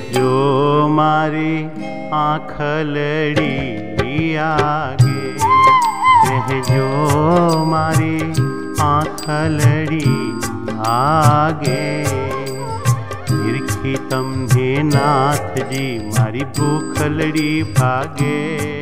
जो मारी आँख लड़ी आगे रह जो मारी आँख लड़ी आगे। निरखी तमझे नाथ जी, मारी भूख लड़ी भागे।